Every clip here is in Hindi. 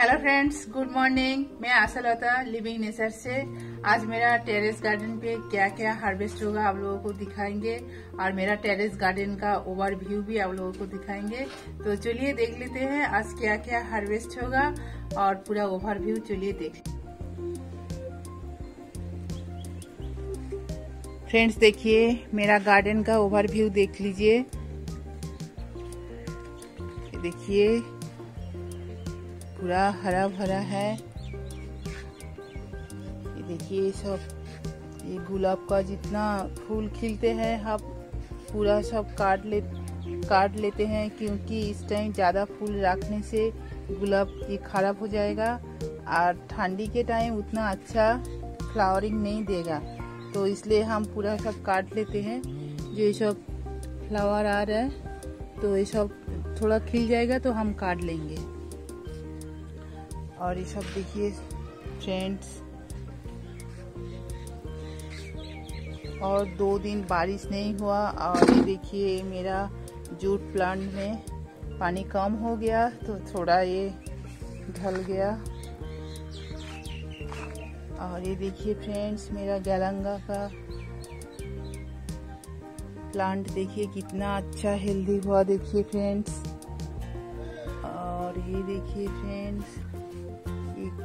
हेलो फ्रेंड्स गुड मॉर्निंग मैं आशा लता लिविंग नेचर से। आज मेरा टेरेस गार्डन पे क्या क्या हार्वेस्ट होगा आप लोगों को दिखाएँगे। और मेरा टेरेस गार्डन का ओवरव्यू भी आप लोगों को दिखाएँगे। तो चलिए देख लेते हैं आज क्या क्या हार्वेस्ट होगा। और पूरा ओवरव्यू चलिए देख फ्रेंड्स देखिए, मेरा गार्डन का ओवरव्यू देख लीजिए। देखिए पूरा हरा भरा है। ये देखिए सब, ये गुलाब का जितना फूल खिलते हैं, हम हाँ पूरा सब काट ले, काट लेते हैं क्योंकि इस टाइम ज़्यादा फूल रखने से गुलाब ये खराब हो जाएगा और ठंडी के टाइम उतना अच्छा फ्लावरिंग नहीं देगा। तो इसलिए हम पूरा सब काट लेते हैं। जो ये सब फ्लावर आ रहा है तो ये सब थोड़ा खिल जाएगा तो हम काट लेंगे। और ये सब देखिए फ्रेंड्स और दो दिन बारिश नहीं हुआ, और ये देखिए, मेरा जूट प्लांट में पानी कम हो गया तो थोड़ा ये ढल गया। और ये देखिए फ्रेंड्स मेरा गैलंगा का प्लांट देखिए, कितना अच्छा हेल्दी हुआ, देखिए फ्रेंड्स और ये देखिए फ्रेंड्स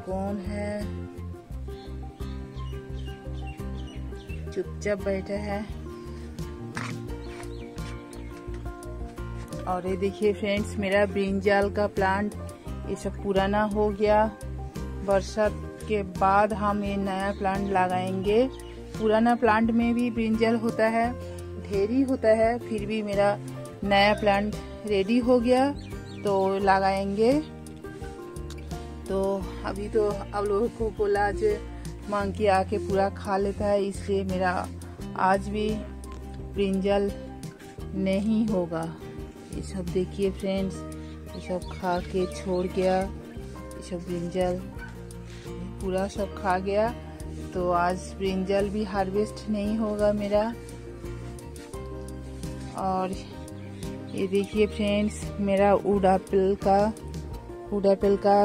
कौन है? चुपचाप बैठा है। और ये देखिए फ्रेंड्स मेरा ब्रिंजाल का प्लांट ये सब पुराना हो गया। बरसात के बाद हम ये नया प्लांट लगाएँगे। पुराना प्लांट में भी ब्रिंजल होता है, ढेरी होता है, फिर भी मेरा नया प्लांट रेडी हो गया तो लगाएँगे। तो अभी तो अब लोगों को बोला आज मांग के आके पूरा खा लेता है, इसलिए मेरा आज भी ब्रिंजल नहीं होगा। ये सब देखिए फ्रेंड्स ये सब खा के छोड़ गया, ये सब ब्रिंजल पूरा सब खा गया। तो आज ब्रिंजल भी हार्वेस्ट नहीं होगा मेरा। और ये देखिए फ्रेंड्स मेरा वुड एप्पल का वुड एप्पल का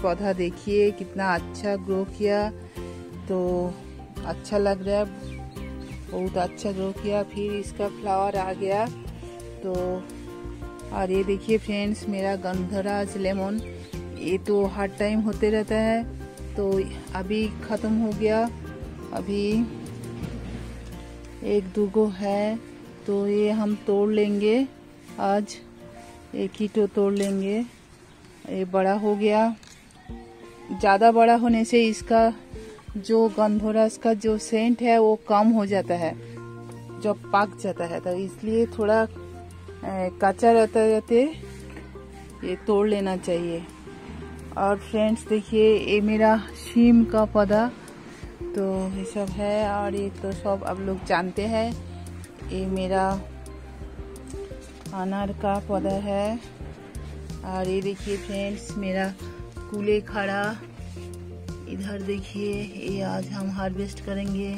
पौधा देखिए, कितना अच्छा ग्रो किया। तो अच्छा लग रहा है, बहुत अच्छा ग्रो किया। फिर इसका फ्लावर आ गया। तो और ये देखिए फ्रेंड्स मेरा गंधराज लेमन ये तो हर टाइम होते रहता है। तो अभी ख़त्म हो गया। अभी एक दूगो है। तो ये हम तोड़ लेंगे। आज एक ही तो तोड़ लेंगे। ये बड़ा हो गया। ज़्यादा बड़ा होने से इसका जो गंधोरस का जो सेंट है, वो कम हो जाता है, जब पक जाता है। तो इसलिए थोड़ा कच्चा रहते रहते ये तोड़ लेना चाहिए। और फ्रेंड्स देखिए, ये मेरा शीम का पौधा तो ये सब है। और ये तो सब अब लोग जानते हैं, ये मेरा अनार का पौधा है। और ये देखिए फ्रेंड्स, मेरा कूले खड़ा। इधर देखिए, ये आज हम हार्वेस्ट करेंगे।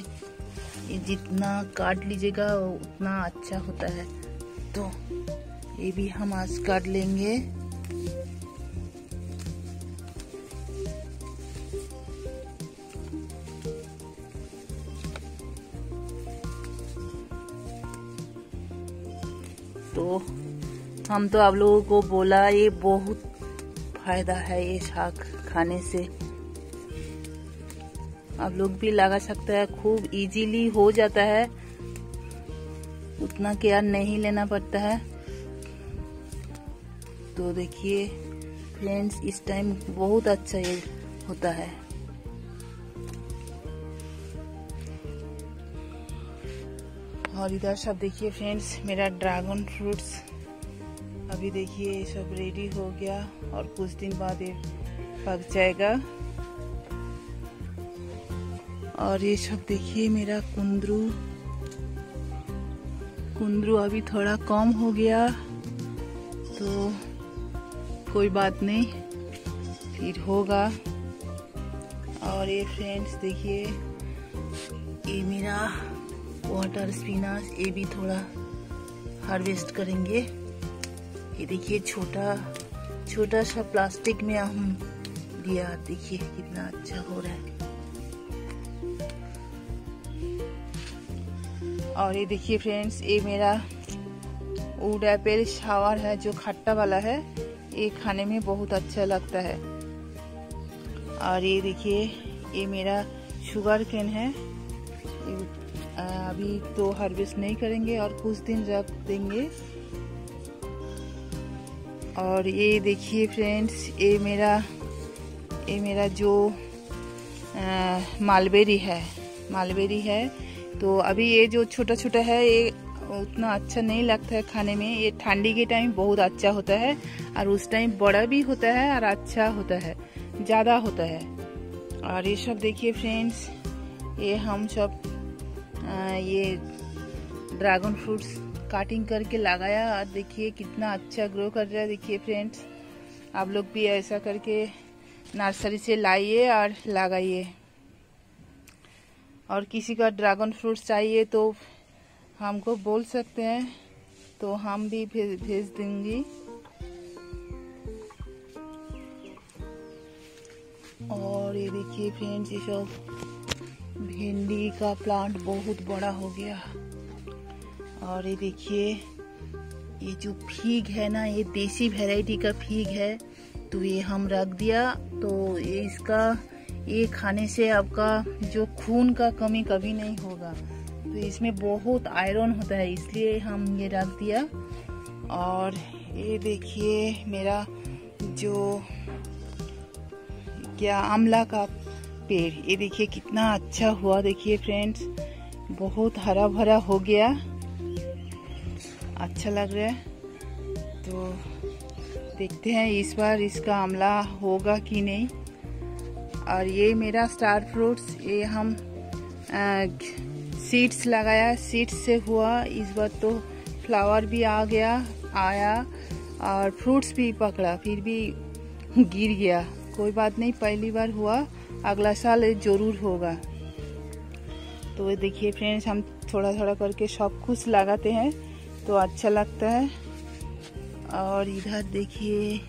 ये जितना काट लीजिएगा, उतना अच्छा होता है। तो ये भी हम आज काट लेंगे। हम तो आप लोगों को बोला, ये बहुत फ़ायदा है ये साग खाने से। आप लोग भी लगा सकते हैं, खूब इजीली हो जाता है। उतना केयर नहीं लेना पड़ता है। तो देखिए फ्रेंड्स इस टाइम बहुत अच्छा ये होता है। और इधर सब देखिए फ्रेंड्स मेरा ड्रैगन फ्रूट्स अभी देखिए सब रेडी हो गया और कुछ दिन बाद ये पक जाएगा। और ये सब देखिए मेरा कुंदरू। कुंदरू अभी थोड़ा कम हो गया तो कोई बात नहीं, फिर होगा। और ये फ्रेंड्स देखिए, ये मेरा वाटर स्पिनाच ये भी थोड़ा हार्वेस्ट करेंगे। ये देखिए, छोटा छोटा सा प्लास्टिक में हम दिया, देखिए कितना अच्छा हो रहा है। और ये देखिए फ्रेंड्स ये मेरा वुड एपल शावर है, जो खट्टा वाला है, ये खाने में बहुत अच्छा लगता है। और ये देखिए, ये मेरा शुगर कैन है। अभी तो हार्वेस्ट नहीं करेंगे और कुछ दिन रख देंगे। और ये देखिए फ्रेंड्स ये मेरा ये मेरा जो मालबेरी है मालबेरी है। तो अभी ये जो छोटा छोटा है ये उतना अच्छा नहीं लगता है खाने में। ये ठंडी के टाइम बहुत अच्छा होता है और उस टाइम बड़ा भी होता है और अच्छा होता है ज़्यादा होता है। और ये सब देखिए फ्रेंड्स ये हम सब आ, ये ड्रैगन फ्रूट्स काटिंग करके लगाया। देखिए कितना अच्छा ग्रो कर रहा है, देखिए फ्रेंड्स आप लोग भी ऐसा करके नर्सरी से लाइए और लगाइए। और किसी का ड्रैगन फ्रूट चाहिए तो हमको बोल सकते हैं तो हम भी भेज भेज देंगी। और ये देखिए फ्रेंड्स ये सब भिंडी का प्लांट बहुत बड़ा हो गया। और ये देखिए, ये जो फीग है ना, ये देसी वैरायटी का फीग है तो ये हम रख दिया। तो ये इसका, ये खाने से आपका जो खून का कमी कभी नहीं होगा। तो इसमें बहुत आयरन होता है, इसलिए हम ये रख दिया। और ये देखिए, मेरा जो क्या आमला का पेड़, ये देखिए कितना अच्छा हुआ, देखिए फ्रेंड्स बहुत हरा भरा हो गया। अच्छा लग रहा है। तो देखते हैं इस बार इसका आमला होगा कि नहीं। और ये मेरा स्टार फ्रूट्स ये हम सीड्स लगाया। सीड्स से हुआ, इस बार तो फ्लावर भी आ गया, आया और फ्रूट्स भी पकड़ा, फिर भी गिर गया। कोई बात नहीं, पहली बार हुआ, अगला साल ज़रूर होगा। तो देखिए फ्रेंड्स, हम थोड़ा थोड़ा करके सब कुछ लगाते हैं। तो अच्छा लगता है। और इधर देखिए,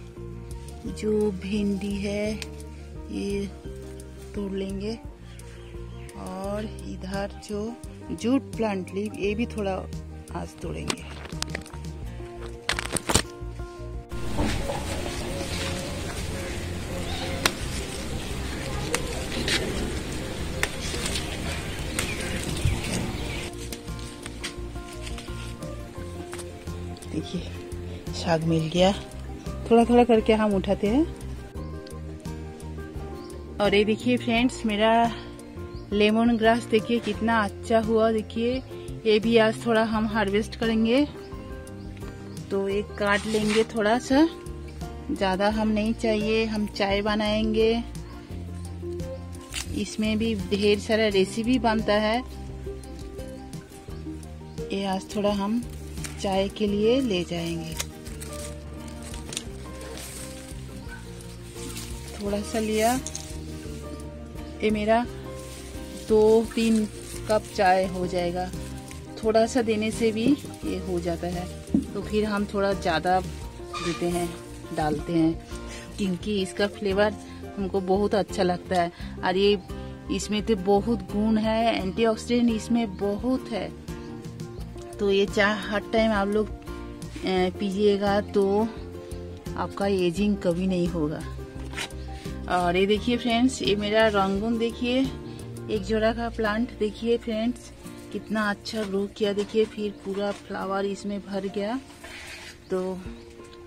जो भिंडी है, ये तोड़ लेंगे। और इधर जो जूट प्लांट लीव ये भी थोड़ा आज तोड़ेंगे। साग मिल गया। थोड़ा थोड़ा करके हम उठाते हैं। और ये देखिए फ्रेंड्स, मेरा लेमन ग्रास देखिए कितना अच्छा हुआ। देखिए, ये भी आज थोड़ा हम हार्वेस्ट करेंगे। तो एक काट लेंगे थोड़ा सा ज़्यादा हम नहीं चाहिए, हम चाय बनाएँगे। इसमें भी ढेर सारा रेसिपी बनता है। ये आज थोड़ा हम चाय के लिए ले जाएँगे। थोड़ा सा लिया। ये मेरा दो तीन कप चाय हो जाएगा। थोड़ा सा देने से भी ये हो जाता है। तो फिर हम थोड़ा ज़्यादा देते हैं, डालते हैं। क्योंकि इसका फ्लेवर हमको बहुत अच्छा लगता है। और ये इसमें तो बहुत गुण है एंटीऑक्सीडेंट इसमें बहुत है। तो ये चाय हर टाइम आप लोग पीजिएगा तो आपका एजिंग कभी नहीं होगा। और ये देखिए फ्रेंड्स ये मेरा रंगून देखिए, एक जोड़ा का प्लांट देखिए फ्रेंड्स कितना अच्छा ग्रो किया देखिए, फिर पूरा फ्लावर इसमें भर गया। तो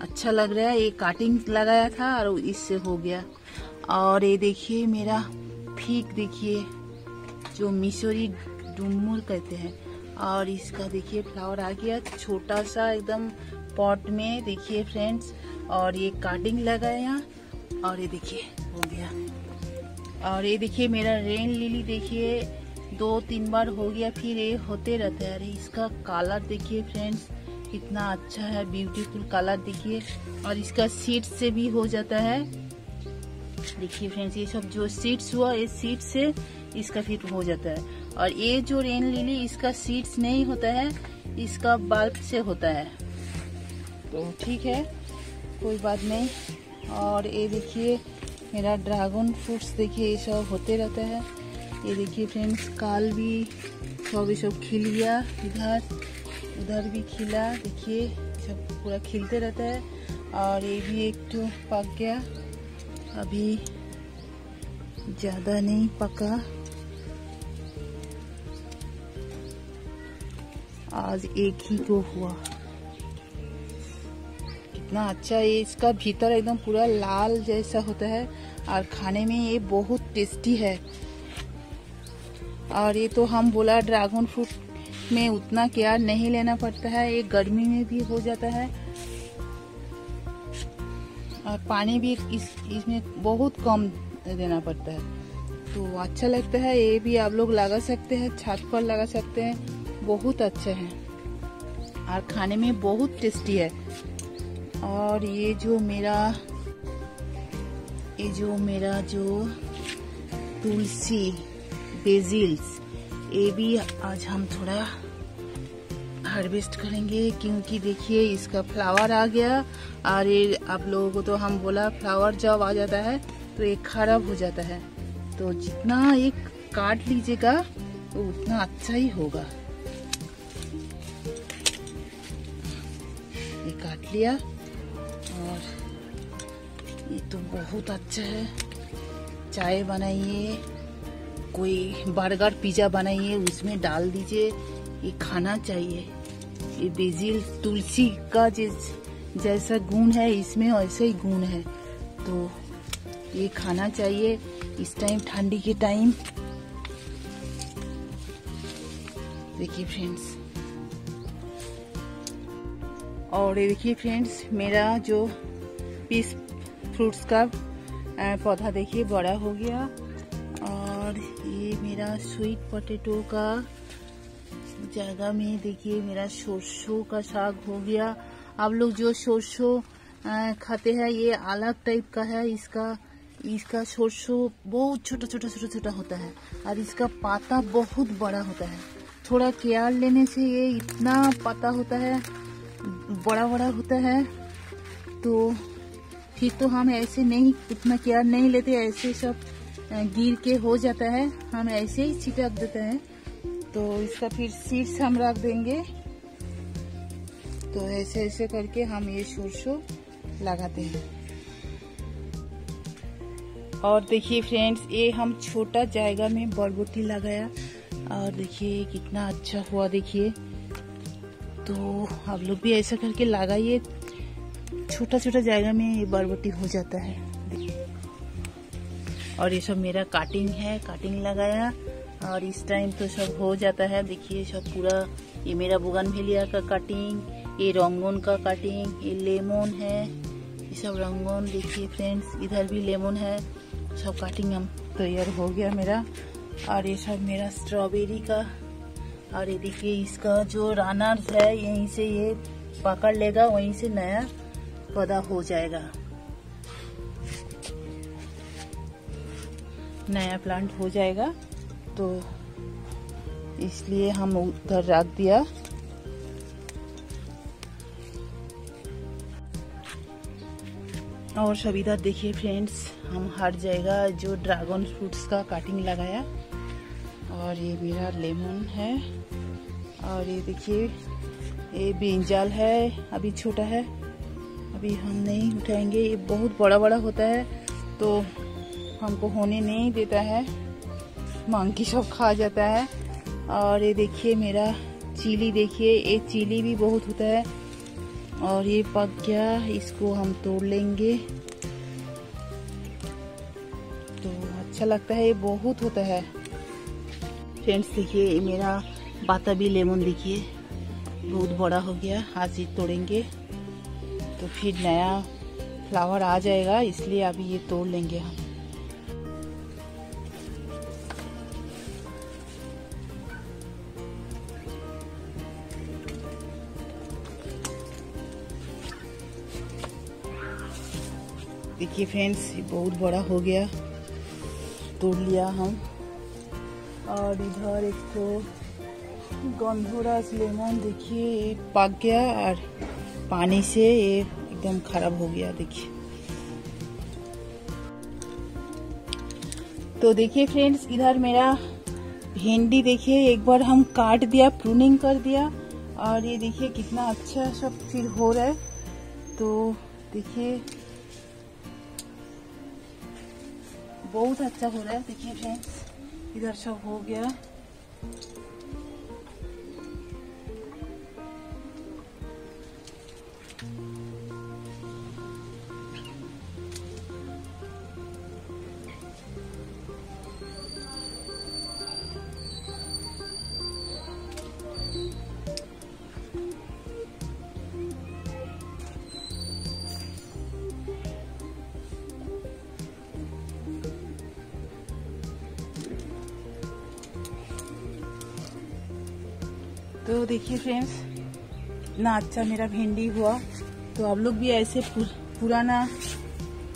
अच्छा लग रहा है, ये काटिंग लगाया था और इससे हो गया। और ये देखिए मेरा फीक देखिए, जो मिसोरी डुमूर कहते हैं। और इसका देखिए फ्लावर आ गया, छोटा सा एकदम पॉट में देखिए फ्रेंड्स और ये काटिंग लगाया। और ये देखिए, हो गया। और ये देखिए, मेरा रेन लिली देखिए, दो तीन बार हो गया, फिर ये होते रहते हैं। अरे, इसका कलर देखिए फ्रेंड्स, कितना अच्छा है, ब्यूटीफुल कलर देखिए। और इसका सीड से भी हो जाता है। देखिए फ्रेंड्स, ये सब जो सीड्स हुआ, ये सीड से इसका फिर हो जाता है। और ये जो रेन लिली, इसका सीड्स नहीं होता है, इसका बल्ब से होता है। तो ठीक है, कोई बात नहीं। और ये देखिए, मेरा ड्रैगन फ्रूट्स देखिए, ये सब होते रहता है। ये देखिए फ्रेंड्स काल भी सब ये सब खिल गया इधर, उधर भी खिला। देखिए, सब पूरा खिलते रहता है। और ये भी एक तो पक गया। अभी ज़्यादा नहीं पका। आज एक ही को हुआ। कितना अच्छा है, इसका भीतर एकदम पूरा लाल जैसा होता है और खाने में ये बहुत टेस्टी है। और ये तो हम बोला ड्रैगन फ्रूट में उतना केयर नहीं लेना पड़ता है, ये गर्मी में भी हो जाता है। और पानी भी इस, इसमें बहुत कम देना पड़ता है। तो अच्छा लगता है, ये भी आप लोग लगा सकते हैं, छत पर लगा सकते हैं, बहुत अच्छा है। और खाने में बहुत टेस्टी है। और ये जो मेरा, ये जो मेरा जो तुलसी बेजिल्स ये भी आज हम थोड़ा हार्वेस्ट करेंगे क्योंकि देखिए इसका फ्लावर आ गया और ये आप लोगों को तो हम बोला फ्लावर जब आ जाता है तो ये खराब हो जाता है। तो जितना एक काट लीजिएगा तो उतना अच्छा ही होगा। ये काट लिया। ये तो बहुत अच्छा है। चाय बनाइए, कोई बर्गर, पिज्जा बनाइए, उसमें डाल दीजिए। ये खाना चाहिए। ये बेजिल तुलसी का जिस जैसा गुण है, इसमें वैसे ही गुण है। तो ये खाना चाहिए इस टाइम ठंडी के टाइम देखिए फ्रेंड्स और ये देखिए फ्रेंड्स मेरा जो पीस फ्रूट्स का पौधा देखिए, बड़ा हो गया। और ये मेरा स्वीट पोटैटो का जगह में देखिए, मेरा सरसों का साग हो गया। आप लोग जो सरसों खाते हैं, ये अलग टाइप का है। इसका इसका सरसों बहुत छोटा छोटा छोटा छोटा होता है। और इसका पाता बहुत बड़ा होता है। थोड़ा केयर लेने से ये इतना पता होता है बड़ा बड़ा होता है। तो फिर तो हम ऐसे नहीं, इतना केयर नहीं लेते, ऐसे सब गिर के हो जाता है। हम ऐसे ही छिटक देते हैं। तो इसका फिर सीड्स हम रख देंगे। तो ऐसे ऐसे करके हम ये सरसों लगाते हैं। और देखिए फ्रेंड्स, ये हम छोटा जायगा में बरबटी लगाया। और देखिए कितना अच्छा हुआ, देखिए। तो आप लोग भी ऐसा करके लगाइए। छोटा छोटा जायगा में ये बरबटी हो जाता है। और ये सब मेरा काटिंग है काटिंग लगाया और इस टाइम तो सब हो जाता है। देखिए, सब पूरा, ये मेरा बुगन भेलिया का कटिंग ये रंगोन का कटिंग ये लेमन है, ये सब रंगोन देखिए फ्रेंड्स इधर भी लेमन है। सब कटिंग हम तैयार हो गया मेरा। और ये सब मेरा स्ट्रॉबेरी का, और ये देखिए इसका जो रनर्स है, यहीं से ये पकड़ लेगा, वहीं से नया पौधा हो जाएगा। नया प्लांट हो जाएगा तो इसलिए हम उधर रख दिया। और सब इधर देखिए फ्रेंड्स हम हर जगह जो ड्रैगन फ्रूट्स का कटिंग लगाया। और ये मेरा लेमन है। और ये देखिए, ये ब्रिंजाल है, अभी छोटा है। अभी हम नहीं उठाएँगे। ये बहुत बड़ा बड़ा होता है तो हमको होने नहीं देता है। मंकी सब खा जाता है। और ये देखिए मेरा चिली देखिए, ये चिली भी बहुत होता है। और ये पक गया, इसको हम तोड़ लेंगे। तो अच्छा लगता है, ये बहुत होता है। फ्रेंड्स देखिए मेरा बाता भी लेमन देखिए, बहुत बड़ा हो गया। आज ही तोड़ेंगे। तो फिर नया फ्लावर आ जाएगा, इसलिए अभी ये तोड़ लेंगे हम। देखिए फ्रेंड्स ये बहुत बड़ा हो गया। तोड़ लिया हम। और इधर एक तो गंधोरास लेमन देखिए पक गया और पानी से ये एकदम खराब हो गया, देखिए। तो देखिए फ्रेंड्स इधर मेरा भिंडी देखिए, एक बार हम काट दिया प्रूनिंग कर दिया, और ये देखिए कितना अच्छा सब फिर हो रहा है। तो देखिए, बहुत अच्छा हो रहा है, देखिए फ्रेंड्स इधर सब हो गया। देखिए फ्रेंड्स इतना अच्छा मेरा भिंडी हुआ। तो आप लोग भी ऐसे पुराना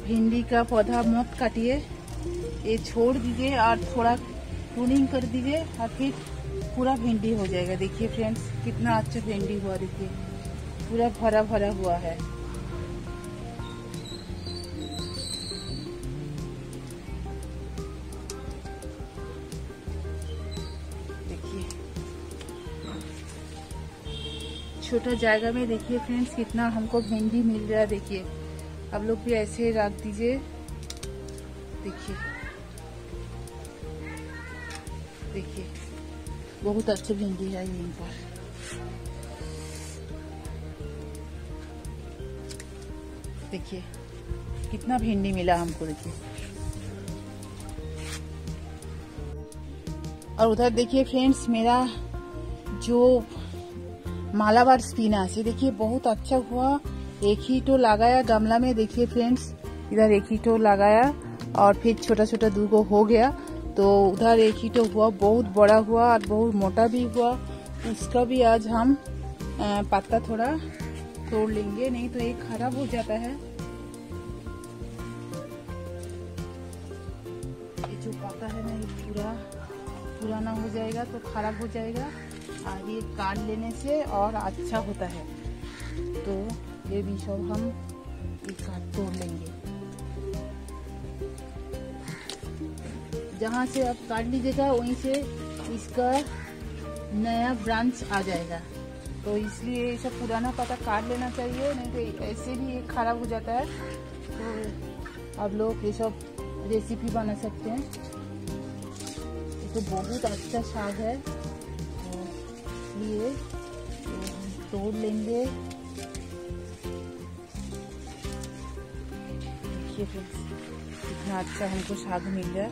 भिंडी का पौधा मत काटिए। ये छोड़ दीजिए और थोड़ा प्रूनिंग कर दीजिए और फिर पूरा भिंडी हो जाएगा। देखिए फ्रेंड्स कितना अच्छा भिंडी हुआ। देखिए, पूरा भरा भरा हुआ है। छोटा जगह में देखिए फ्रेंड्स कितना हमको भिंडी मिल रहा है, देखिए। आप लोग भी ऐसे रख दीजिए। देखिए। देखिए। बहुत अच्छी भिंडी है यहीं पर। देखिए, कितना भिंडी मिला हमको, देखिए। और उधर देखिए फ्रेंड्स मेरा जो मालाबार स्पिनाच ये देखिए, बहुत अच्छा हुआ। एक ही तो लगाया गमला में, देखिए फ्रेंड्स, इधर एक ही तो लगाया और फिर छोटा छोटा दूगो हो गया। तो उधर एक ही तो हुआ, बहुत बड़ा हुआ और बहुत मोटा भी हुआ। उसका भी आज हम पत्ता थोड़ा तोड़ लेंगे, नहीं तो एक खराब हो जाता है। ये जो पत्ता है ना, ये पूरा पुराना हो जाएगा तो खराब हो जाएगा। और ये काट लेने से और अच्छा होता है। तो ये भी सब हम साथ तोड़ लेंगे। जहाँ से आप काट लीजिएगा, वहीं से इसका नया ब्रांच आ जाएगा। तो इसलिए ये सब पुराना पता काट लेना चाहिए, नहीं तो ऐसे भी ये खराब हो जाता है। तो आप लोग ये सब रेसिपी बना सकते हैं। ये तो बहुत अच्छा साग है। इसलिए, तोड़ लेंगे। कितना अच्छा हमको साग मिल रहा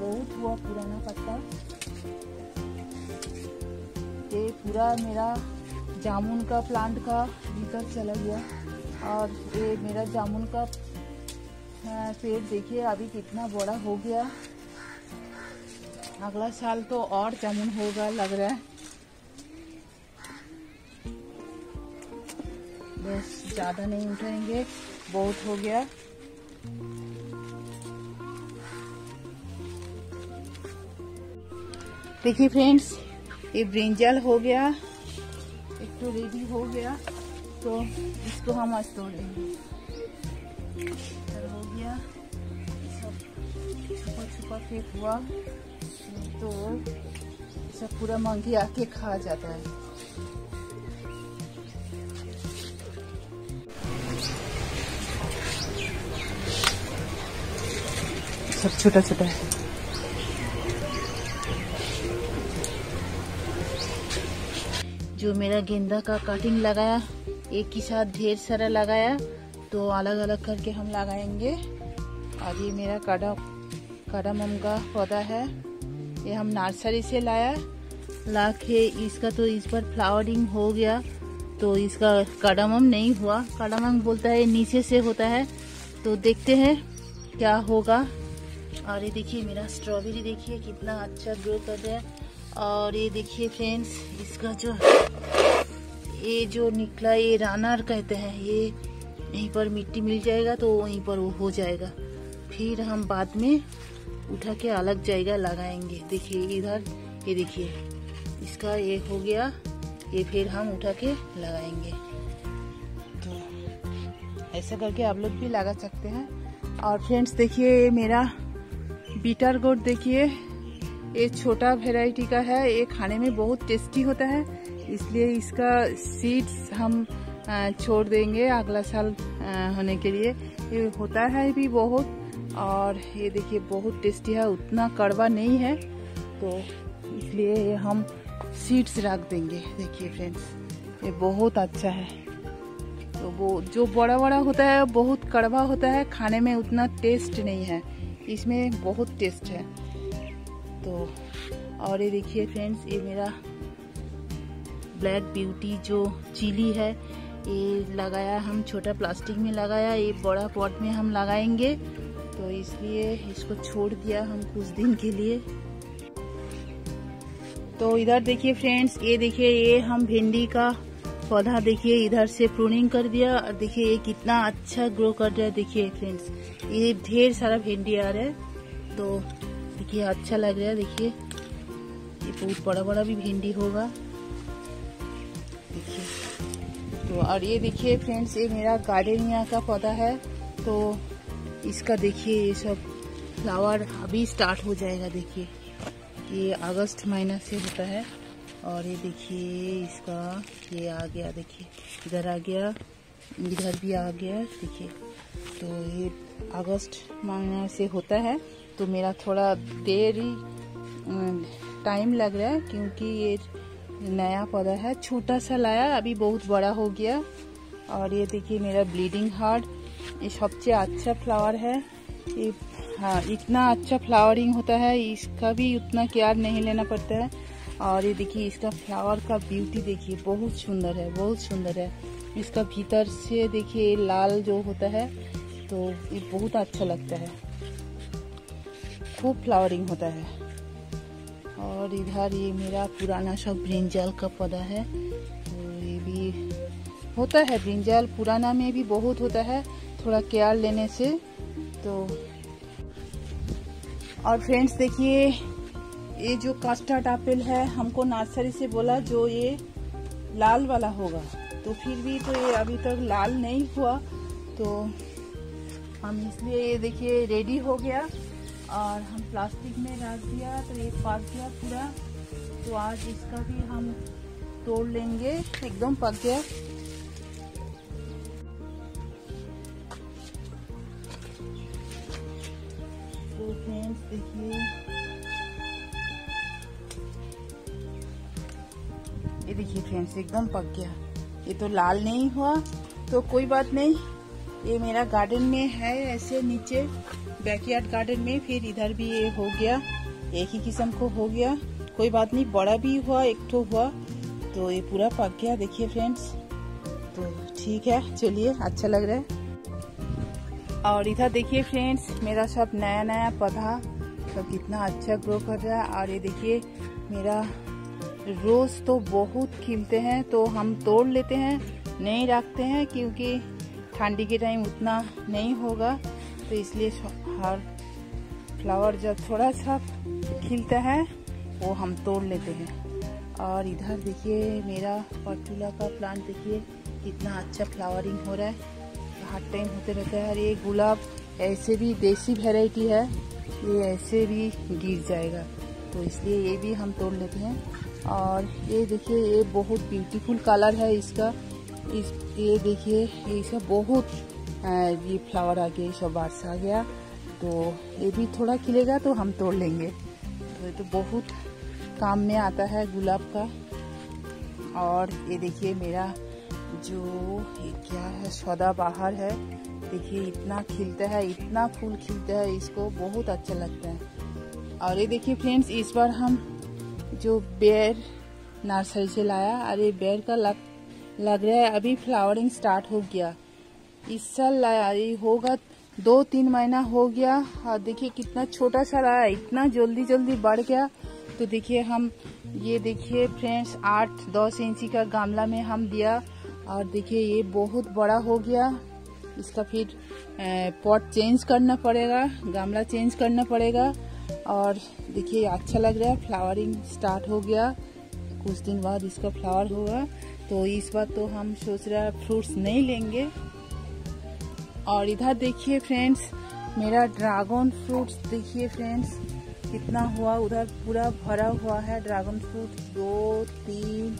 बहुत हुआ पुराना पत्ता। ये पूरा मेरा जामुन का प्लांट का भीतर चला गया। और ये मेरा जामुन का पेड़ देखिए, अभी कितना बड़ा हो गया। अगला साल तो और जामुन होगा, लग रहा है। बस ज़्यादा नहीं उठाएँगे बहुत हो गया। देखिए फ्रेंड्स ये ब्रिंजल हो गया। एक तो रेडी हो गया तो इसको हम आज तोड़ेंगे। हो गया। सब छुपा छुपा हुआ। तो सब पूरा मंगी आके खा जाता है। सब छोटा छोटा है। जो मेरा गेंदा का कटिंग लगाया, एक ही साथ ढेर सारा लगाया तो अलग अलग करके हम लगाएँगे। और ये मेरा काडा काडामम का पौधा है। ये हम नर्सरी से लाया। ला के इसका तो इस पर फ्लावरिंग हो गया तो इसका काडामम नहीं हुआ। काडामम बोलता है, नीचे से होता है। तो देखते हैं क्या होगा। और ये देखिए मेरा स्ट्रॉबेरी देखिए कितना अच्छा ग्रो कर रहा है। और ये देखिए फ्रेंड्स इसका जो, ये जो निकला, ये रानार कहते हैं, ये यहीं पर मिट्टी मिल जाएगा तो वहीं पर वो हो जाएगा। फिर हम बाद में उठा के अलग जगह लगाएँगे। देखिए इधर, ये देखिए, इसका ये हो गया, ये फिर हम उठा के लगाएँगे। तो ऐसा करके आप लोग भी लगा सकते हैं। और फ्रेंड्स देखिए ये मेरा बीटर गोट देखिए ये छोटा वेराइटी का है, ये खाने में बहुत टेस्टी होता है, इसलिए इसका सीड्स हम छोड़ देंगे अगला साल होने के लिए। ये होता है भी बहुत, और ये देखिए बहुत टेस्टी है, उतना कड़वा नहीं है तो इसलिए ये हम सीड्स रख देंगे। देखिए फ्रेंड्स ये बहुत अच्छा है। तो वो, जो बड़ा बड़ा होता है, बहुत कड़वा होता है, खाने में उतना टेस्ट नहीं है। इसमें बहुत टेस्ट है। तो और ये देखिए फ्रेंड्स, ये मेरा ब्लैक ब्यूटी जो चिली है, ये लगाया हम, छोटा प्लास्टिक में लगाया, ये बड़ा पॉट में हम लगाएँगे। तो इसलिए इसको छोड़ दिया हम कुछ दिन के लिए। तो इधर देखिए फ्रेंड्स, ये देखिए, ये हम भिंडी का पौधा देखिए, इधर से प्रूनिंग कर दिया और देखिए ये कितना अच्छा ग्रो कर रहा है, देखिए फ्रेंड्स ये ढेर सारा भिंडी आ रहा है। तो देखिए अच्छा लग रहा है, देखिए। ये बहुत बड़ा बड़ा भी भिंडी होगा। देखिए। तो और ये देखिए फ्रेंड्स ये मेरा गार्डनिया का पौधा है। तो इसका देखिए ये सब फ्लावर अभी स्टार्ट हो जाएगा, देखिए। ये अगस्त महीना से होता है। और ये देखिए इसका, ये आ गया, देखिए, इधर आ गया, इधर भी आ गया, देखिए। तो ये अगस्त महीना से होता है तो मेरा थोड़ा देर ही टाइम लग रहा है क्योंकि ये नया पौधा है, छोटा सा लाया, अभी बहुत बड़ा हो गया। और ये देखिए मेरा ब्लीडिंग हार्ट ये सबसे अच्छा फ्लावर है। ये हाँ इतना अच्छा फ्लावरिंग होता है, इसका भी उतना केयर नहीं लेना पड़ता है। और ये देखिए, इसका फ्लावर का ब्यूटी देखिए, बहुत सुंदर है, बहुत सुंदर है। इसका भीतर से देखिए लाल जो होता है तो ये बहुत अच्छा लगता है। खूब फ्लावरिंग होता है। और इधर ये मेरा पुराना सब ब्रिंजल का पौधा है। तो ये भी होता है ब्रिंजल पुराना में भी बहुत होता है, थोड़ा केयर लेने से। तो और फ्रेंड्स देखिए ये जो कस्टर्ड एप्पल है, हमको नर्सरी से बोला जो ये लाल वाला होगा। तो फिर भी तो ये अभी तक लाल नहीं हुआ। तो हम इसलिए ये देखिए रेडी हो गया। और हम प्लास्टिक में रख दिया तो ये पक गया पूरा। तो आज इसका भी हम तोड़ लेंगे। एकदम पक गया। तो फ्रेंड्स देखिए। ये देखिए फ्रेंड्स एकदम पक गया। ये तो लाल नहीं हुआ तो कोई बात नहीं। ये मेरा गार्डन में है, ऐसे नीचे बैकयार्ड गार्डन में, फिर इधर भी ये हो गया। एक ही किस्म को हो गया। कोई बात नहीं, बड़ा भी हुआ, एक ठो हुआ। तो ये पूरा पक गया, देखिए फ्रेंड्स तो ठीक है, चलिए अच्छा लग रहा है। और इधर देखिए फ्रेंड्स मेरा सब नया नया पौधा, सब कितना अच्छा ग्रो कर रहा है। और ये देखिए, मेरा रोज तो बहुत खिलते हैं तो हम तोड़ लेते हैं, नहीं रखते हैं, क्योंकि ठंडी के टाइम उतना नहीं होगा तो इसलिए हर फ्लावर जब थोड़ा सा खिलता है, वो हम तोड़ लेते हैं। और इधर देखिए, मेरा पर्चूला का प्लांट देखिए, कितना अच्छा फ्लावरिंग हो रहा है। हर टाइम होते रहता है और ये गुलाब ऐसे भी देसी वेराइटी है, ये ऐसे भी गिर जाएगा। तो इसलिए ये भी हम तोड़ लेते हैं। और ये देखिए, ये बहुत ब्यूटीफुल कलर है इसका। इस, ये देखिए, ये इसका बहुत ये फ्लावर आ गया सब बार्स आ गया। तो ये भी थोड़ा खिलेगा तो हम तोड़ लेंगे। तो ये तो बहुत काम में आता है गुलाब का। और ये देखिए, मेरा जो, ये क्या है, सौदा बाहर है। देखिए, इतना खिलता है, इतना फूल खिलता है, इसको बहुत अच्छा लगता है। और ये देखिए फ्रेंड्स, इस बार हम जो बेर नर्सरी से लाया और ये बेर का लग लग रहा है अभी फ्लावरिंग स्टार्ट हो गया। इस साल लाया, ये होगा दो तीन महीना हो गया, और देखिए कितना छोटा सा है इतना जल्दी जल्दी बढ़ गया। तो देखिए हम, ये देखिए फ्रेंड्स, आठ दस इंची का गमला में हम दिया, और देखिए ये बहुत बड़ा हो गया। इसका फिर पॉट चेंज करना पड़ेगा, गमला चेंज करना पड़ेगा। और देखिए अच्छा लग रहा है। फ्लावरिंग स्टार्ट हो गया। कुछ दिन बाद इसका फ्लावर होगा। तो इस बार तो हम सोच रहे हैं फ्रूट्स नहीं लेंगे। और इधर देखिए फ्रेंड्स मेरा ड्रैगन फ्रूट्स देखिए फ्रेंड्स कितना हुआ। उधर पूरा भरा हुआ है ड्रैगन फ्रूट दो तीन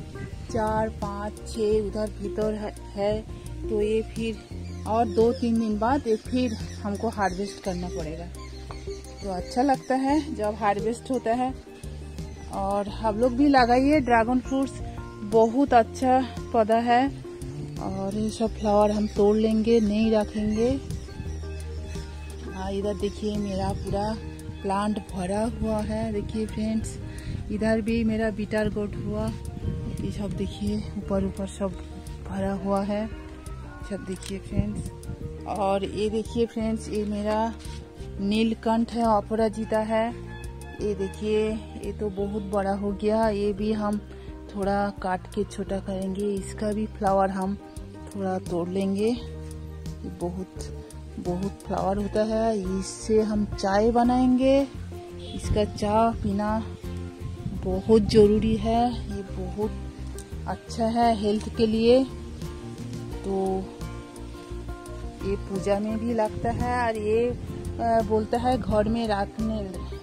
चार पाँच छ उधर भीतर है, तो ये फिर और दो तीन दिन बाद ये फिर हमको हार्वेस्ट करना पड़ेगा। तो अच्छा लगता है जब हार्वेस्ट होता है। और हम लोग भी लगाइए, ड्रैगन फ्रूट्स। बहुत अच्छा पौधा है। और ये सब फ्लावर हम तोड़ लेंगे, नहीं रखेंगे। हाँ इधर देखिए मेरा पूरा प्लांट भरा हुआ है। देखिए फ्रेंड्स, इधर भी मेरा बीटर गोट हुआ। ये सब देखिए, ऊपर ऊपर सब भरा हुआ है। सब देखिए फ्रेंड्स। और ये देखिए फ्रेंड्स, ये मेरा नीलकंठ है, अपराजिता है। ये देखिए, ये तो बहुत बड़ा हो गया। ये भी हम थोड़ा काट के छोटा करेंगे। इसका भी फ्लावर हम थोड़ा तोड़ लेंगे। बहुत बहुत फ्लावर होता है। इससे हम चाय बनाएँगे। इसका चाय पीना बहुत ज़रूरी है। ये बहुत अच्छा है हेल्थ के लिए। तो ये पूजा में भी लगता है। और ये बोलता है, घर में रखने,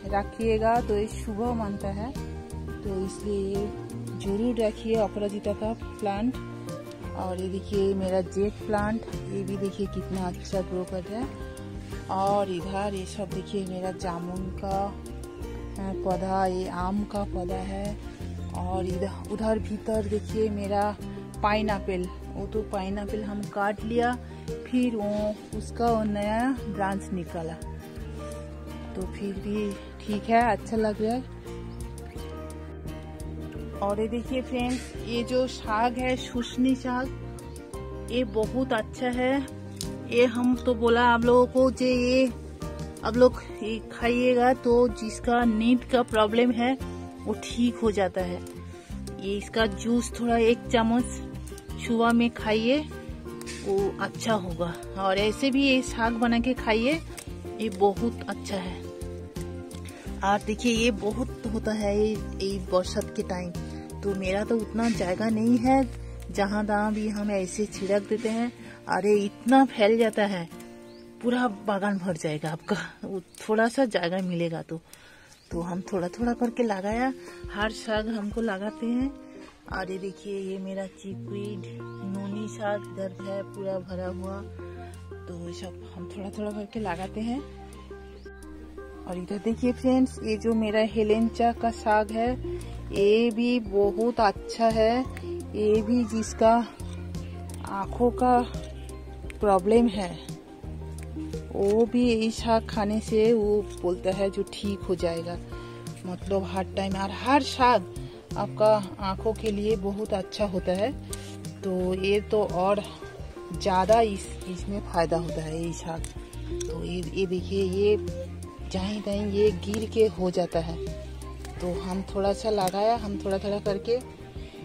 रखिएगा तो ये शुभ मानता है। तो इसलिए ये ज़रूर रखिए अपराजिता का प्लांट और ये देखिए, मेरा जेट प्लांट ये भी देखिए कितना अच्छा ग्रो कर रहा है। और इधर ये सब देखिए, मेरा जामुन का पौधा, ये आम का पौधा है। और इधर, उधर भीतर देखिए, मेरा पाइन वो तो पाइन हम काट लिया, फिर वो उसका वो नया ब्रांच निकाला। तो फिर भी ठीक है अच्छा लग रहा है। और ये देखिए फ्रेंड्स ये जो साग है सुशनी साग, ये बहुत अच्छा है। ये हम तो बोला आप लोगों को जो ये आप लोग ये खाइएगा तो जिसका नींद का प्रॉब्लम है, वो ठीक हो जाता है। ये इसका जूस थोड़ा एक चम्मच सुबह में खाइए, वो अच्छा होगा। और ऐसे भी ये साग बना के खाइए, ये बहुत अच्छा है। और देखिए, ये बहुत होता है ये बरसात के टाइम। तो मेरा तो उतना जगह नहीं है, जहाँ तहाँ भी हम ऐसे छिड़क देते हैं, अरे इतना फैल जाता है, पूरा बागान भर जाएगा आपका। थोड़ा सा जगह मिलेगा तो। तो हम थोड़ा थोड़ा करके लगाया, हर साग हमको लगाते हैं। और ये देखिए, ये मेरा चिकवीड नूनी साग इधर है, पूरा भरा हुआ। तो ये सब हम थोड़ा थोड़ा करके लगाते हैं। और इधर देखिए फ्रेंड्स ये जो मेरा हेलेंचा का साग है, ये भी बहुत अच्छा है। ये भी जिसका आँखों का प्रॉब्लम है। वो भी यही साग खाने से वो बोलता है जो ठीक हो जाएगा। मतलब हर टाइम और हर साग आपका आँखों के लिए बहुत अच्छा होता है। तो ये तो और ज़्यादा इस, इसमें फ़ायदा होता है ये साग तो ये ये देखिए, ये जहीं तहीं ये गिर के हो जाता है। तो हम थोड़ा सा लगाया, हम थोड़ा थोड़ा करके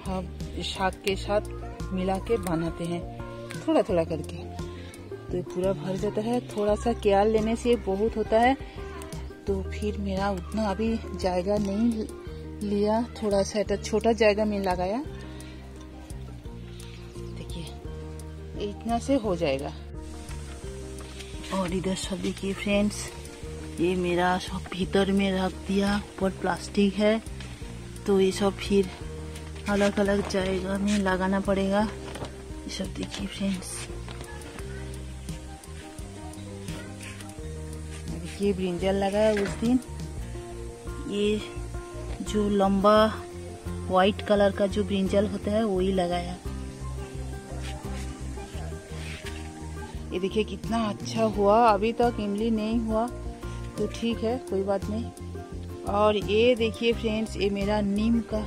हम शाक के साथ मिला के बनाते हैं, थोड़ा थोड़ा करके। तो ये पूरा भर जाता है, थोड़ा सा केयर लेने से बहुत होता है। तो फिर मेरा उतना अभी जायगा नहीं लिया, थोड़ा सा छोटा जायगा में लगाया। देखिए, इतना से हो जाएगा। और इधर सब देखिए फ्रेंड्स ये मेरा सब भीतर में रख दिया, ऊपर प्लास्टिक है। तो ये सब फिर अलग अलग जगह में लगाना पड़ेगा। ये सब देखिए फ्रेंड्स देखिए ब्रिंजल लगाया उस दिन। ये जो लंबा व्हाइट कलर का जो ब्रिंजल होता है, वही लगाया। ये देखिए कितना अच्छा हुआ। अभी तक इमली नहीं हुआ तो ठीक है, कोई बात नहीं। और ये देखिए फ्रेंड्स ये मेरा नीम का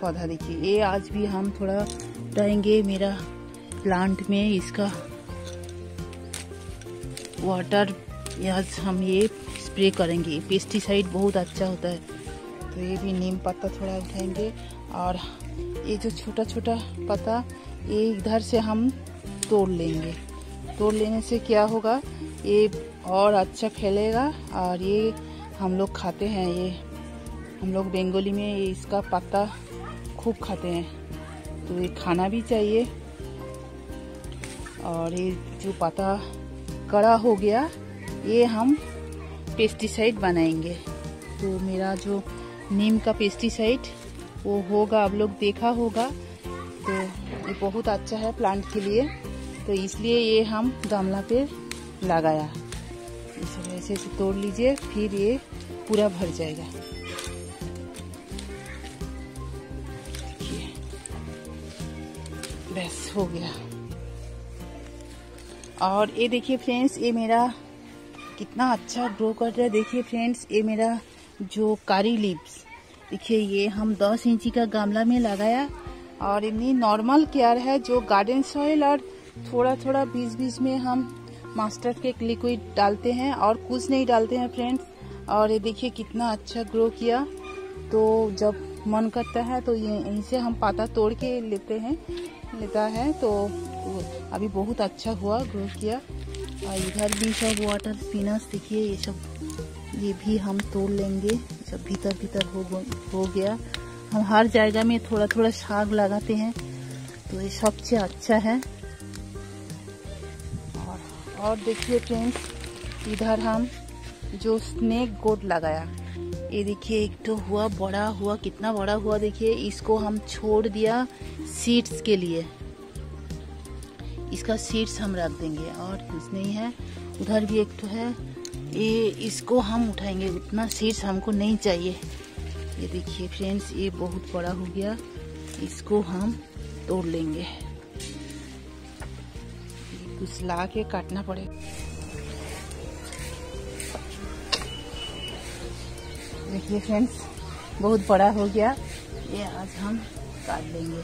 पौधा देखिए। ये आज भी हम थोड़ा डालेंगे मेरा प्लांट में, इसका वाटर आज हम ये स्प्रे करेंगे। पेस्टिसाइड बहुत अच्छा होता है। तो ये भी नीम पत्ता थोड़ा उठाएँगे और ये जो छोटा छोटा पत्ता, ये इधर से हम तोड़ लेंगे। तोड़ लेने से क्या होगा? ये और अच्छा फैलेगा और ये हम लोग खाते हैं, ये हम लोग बंगाली में ये इसका पत्ता खूब खाते हैं। तो ये खाना भी चाहिए। और ये जो पत्ता कड़ा हो गया, ये हम पेस्टिसाइड बनाएँगे। तो मेरा जो नीम का पेस्टिसाइड वो होगा, आप लोग देखा होगा। तो ये बहुत अच्छा है प्लांट के लिए। तो इसलिए ये हम गमला पे लगाया इसे ऐसे से तोड़ लीजिए, फिर ये पूरा भर जाएगा। बस हो गया। और ये देखिए फ्रेंड्स ये मेरा कितना अच्छा ग्रो कर रहा है। देखिए फ्रेंड्स ये मेरा जो कारी लिप्स देखिए, ये हम 10 इंची का गमला में लगाया और इतनी नॉर्मल केयर है जो गार्डन सॉइल और थोड़ा थोड़ा बीच बीच में हम मास्टर के लिक्विड डालते हैं और कुछ नहीं डालते हैं फ्रेंड्स और ये देखिए, कितना अच्छा ग्रो किया। तो जब मन करता है तो ये यहीं से हम पाता तोड़ के लेते हैं, लेता है। तो अभी बहुत अच्छा हुआ ग्रो किया। और इधर भी सब वाटर स्पिनस देखिए, ये सब ये भी हम तोड़ लेंगे। सब भीतर भीतर हो हो गया। हम हर जगह में थोड़ा थोड़ा साग लगाते हैं। तो ये सबसे अच्छा है। और और देखिए फ्रेंड्स इधर हम जो स्नेक गोट लगाया। ये देखिए, एक तो हुआ, बड़ा हुआ, कितना बड़ा हुआ देखिए। इसको हम छोड़ दिया सीड्स के लिए। इसका सीड्स हम रख देंगे। और कुछ नहीं है। उधर भी एक तो है। ये इसको हम उठाएँगे उतना सीड्स हमको नहीं चाहिए। ये देखिए फ्रेंड्स ये बहुत बड़ा हो गया। इसको हम तोड़ लेंगे। कुछ ला के काटना पड़ेगा देखिए फ्रेंड्स बहुत बड़ा हो गया। ये आज हम काट लेंगे।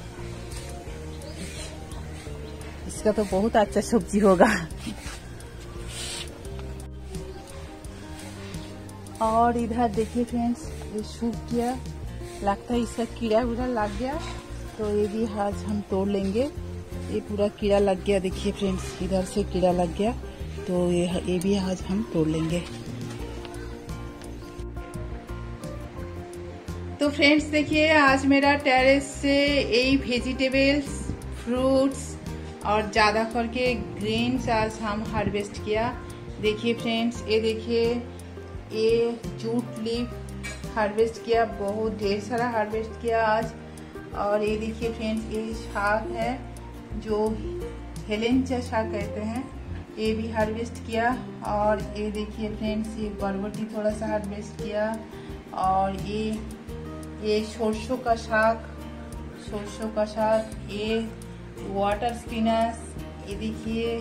इसका तो बहुत अच्छा सब्ज़ी होगा। और इधर देखिए फ्रेंड्स, ये सूख गया लगता है इसका कीड़ा उड़ा लग गया तो ये भी आज हम तोड़ लेंगे। ये पूरा कीड़ा लग गया, देखिए फ्रेंड्स, इधर से कीड़ा लग गया तो ये ये भी आज हम तोड़ लेंगे। तो फ्रेंड्स, देखिए, आज मेरा टेरेस से यही वेजिटेबल्स, फ्रूट्स और ज़्यादा करके ग्रेन्स आज हम हार्वेस्ट किया। देखिए फ्रेंड्स, ये देखिए ये जूट लीफ हार्वेस्ट किया, बहुत ढेर सारा हार्वेस्ट किया आज। और ये देखिए फ्रेंड्स, ये शाक है, जो हेलेंचा शाक कहते हैं। ये भी हार्वेस्ट किया और ये देखिए फ्रेंड्स, ये बरबटी थोड़ा सा हार्वेस्ट किया। और ये ये सरसों का शाक सरसों का शाक ये वाटर स्पिनस ये देखिए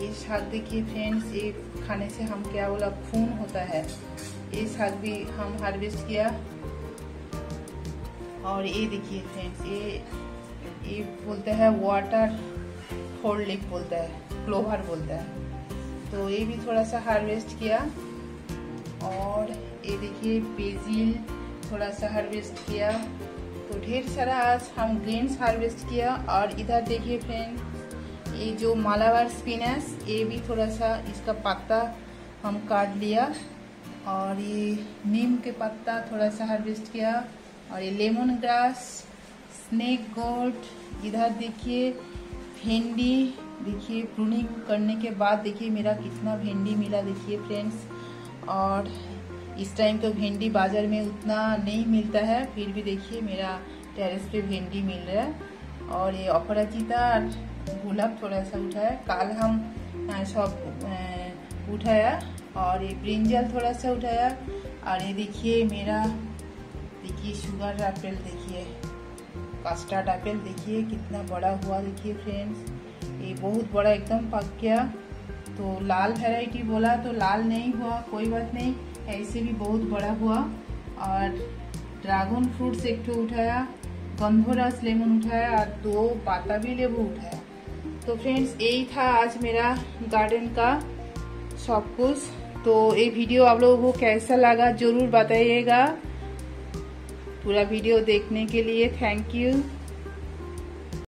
ये शाक देखिए फ्रेंड्स ये खाने से हम क्या बोला, खून होता है। ये शाक भी हम हार्वेस्ट किया। और ये देखिए फ्रेंड्स ये ये बोलते हैं वाटर फोल लिप बोलता है क्लोवर बोलता है। तो ये भी थोड़ा सा हार्वेस्ट किया। और ये देखिए पेजिल थोड़ा सा हार्वेस्ट किया। तो ढेर सारा आज हम ग्रेन्स हार्वेस्ट किया। और इधर देखिए फ्रेंड ये जो मालावार स्पिनस ये भी थोड़ा सा इसका पत्ता हम काट लिया और ये नीम के पत्ता थोड़ा सा हार्वेस्ट किया और ये लेमन ग्रास स्नेक गोट इधर देखिए भिंडी, देखिए प्रूनिंग करने के बाद देखिए मेरा कितना भिंडी मिला, देखिए फ्रेंड्स और इस टाइम तो भिंडी बाज़ार में उतना नहीं मिलता है, फिर भी देखिए मेरा टेरेस पे भिंडी मिल रहा है। और ये अपराजिता गुलाब थोड़ा सा उठाया। काल हम सब उठाया और ये ब्रिंजल थोड़ा सा उठाया। और ये देखिए, मेरा, देखिए शुगर एप्पल देखिए कस्टर्ड एप्पल देखिए, कितना बड़ा हुआ देखिए फ्रेंड्स ये बहुत बड़ा एकदम पक गया। तो लाल वैरायटी बोला तो लाल नहीं हुआ, कोई बात नहीं। ऐसे भी बहुत बड़ा हुआ। और ड्रैगन फ्रूट्स एक ठो उठाया, गंधोरस लेमन उठाया, और दो पाता भी लेबू उठाया। तो फ्रेंड्स यही था आज मेरा गार्डन का सब कुछ तो ये वीडियो आप लोगों को कैसा लगा ज़रूर बताइएगा। पूरा वीडियो देखने के लिए थैंक यू